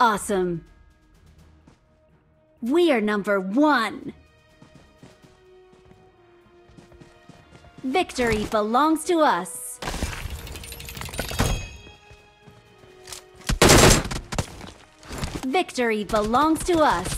Awesome. We are number one. Victory belongs to us. Victory belongs to us.